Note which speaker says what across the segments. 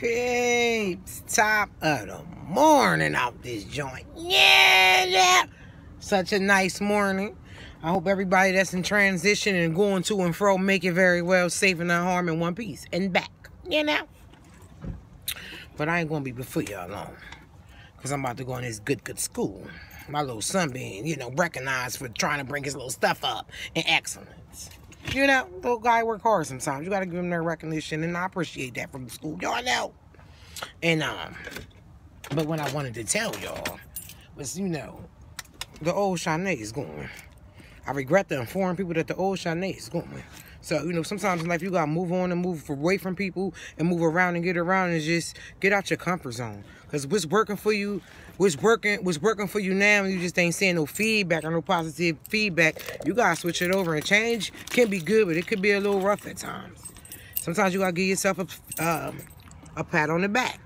Speaker 1: Peeps, top of the morning out this joint. Yeah, yeah. Such a nice morning. I hope everybody that's in transition and going to and fro make it very well, safe and unharmed in one piece and back. You know? But I ain't gonna be before y'all long. Cause I'm about to go in this good, good school. My little son being, you know, recognized for trying to bring his little stuff up in excellence. You know, little guy work hard sometimes. You gotta give him their recognition, and I appreciate that from the school. Y'all know. And um, but what I wanted to tell y'all was, you know, the old Shanae is going. I regret to inform people that the old Shanae is going. So, you know, sometimes in life you gotta move on and move away from people and move around and get around and just get out your comfort zone. Cause what's working for you, what's working, what's working for you now, you just ain't seeing no feedback or no positive feedback. You gotta switch it over and change can be good, but it could be a little rough at times. Sometimes you gotta give yourself a um, a pat on the back.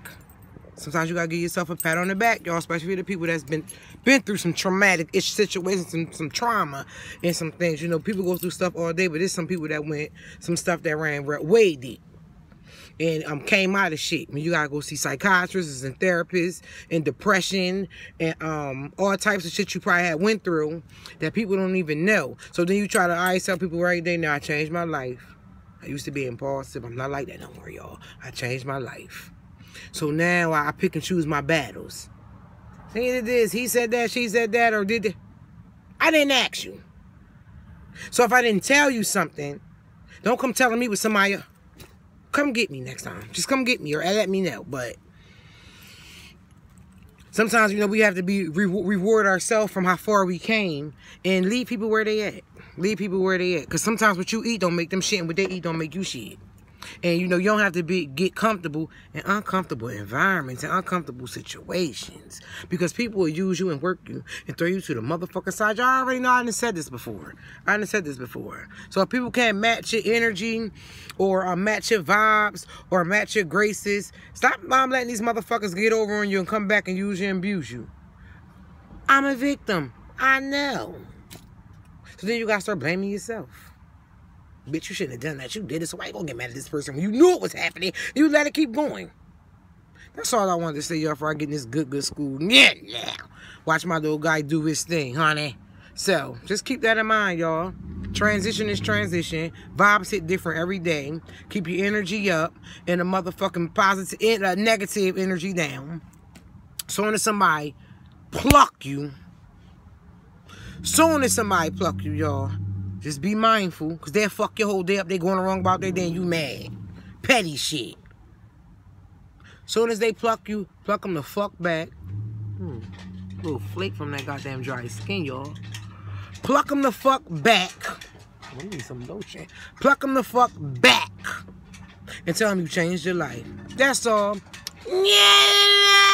Speaker 1: Sometimes you gotta give yourself a pat on the back, y'all, especially the people that's been been through some traumatic ish situations, some some trauma and some things. You know, people go through stuff all day, but there's some people that went some stuff that ran way deep. And um came out of shit. I mean, you gotta go see psychiatrists and therapists and depression and um all types of shit you probably had went through that people don't even know. So then you try to I tell people right there, now I changed my life. I used to be impulsive. I'm not like that no more, y'all. I changed my life. So now I pick and choose my battles. See this, he said that, she said that, or did they? I didn't ask you. So if I didn't tell you something, don't come telling me with somebody. Come get me next time. Just come get me or let me know. But sometimes, you know, we have to be re reward ourselves from how far we came and leave people where they at. Leave people where they at. Because sometimes what you eat don't make them shit and what they eat don't make you shit. And you know, you don't have to be get comfortable in uncomfortable environments and uncomfortable situations. Because people will use you and work you and throw you to the motherfucker side. Y'all already know I done said this before. I done said this before. So if people can't match your energy or uh, match your vibes or match your graces, stop um, letting these motherfuckers get over on you and come back and use you and abuse you. I'm a victim. I know. So then you gotta start blaming yourself. Bitch, you shouldn't have done that. You did it, so why you gonna get mad at this person when you knew it was happening? You let it keep going. That's all I wanted to say, y'all, before I get in this good, good school. Yeah, yeah. Watch my little guy do his thing, honey. So, just keep that in mind, y'all. Transition is transition. Vibes hit different every day. Keep your energy up and a motherfucking positive, uh, negative energy down. Soon as somebody pluck you, soon as somebody pluck you, y'all, just be mindful, because they'll fuck your whole day up. They going wrong about their day and you mad. Petty shit. Soon as they pluck you, pluck them the fuck back. Hmm. Little flake from that goddamn dry skin, y'all. Pluck them the fuck back. I need some lotion. Pluck them the fuck back. And tell them you changed your life. That's all. Yeah.